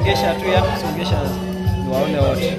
kusongesha tu, yaani songesha waone wote.